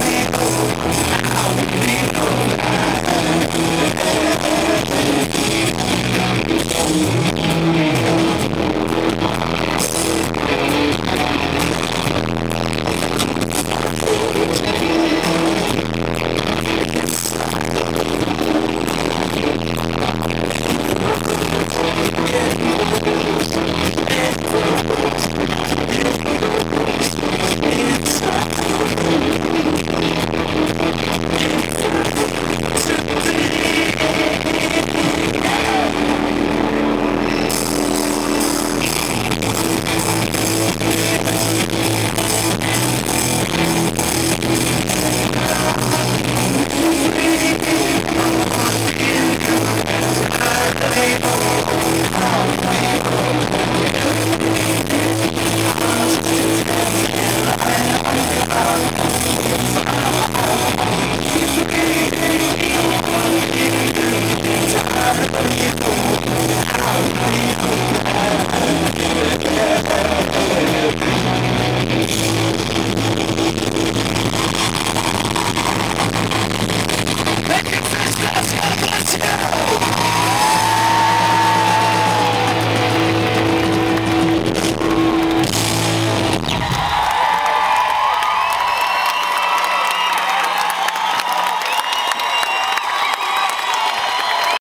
people, how people, how